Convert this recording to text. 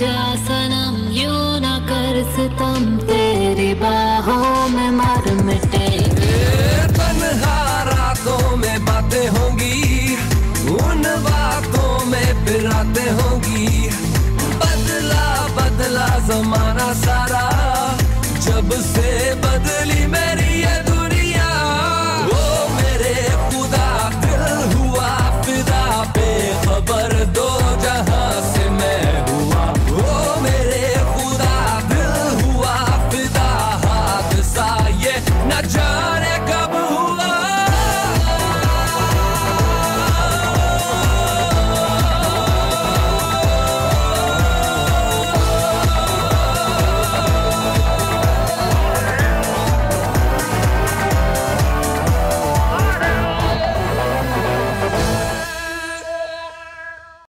जा सनम यू न कर में मर मिटे। में बातें होंगी, उन बातों में फिर आते बदला बदला जमाना सारा। Not John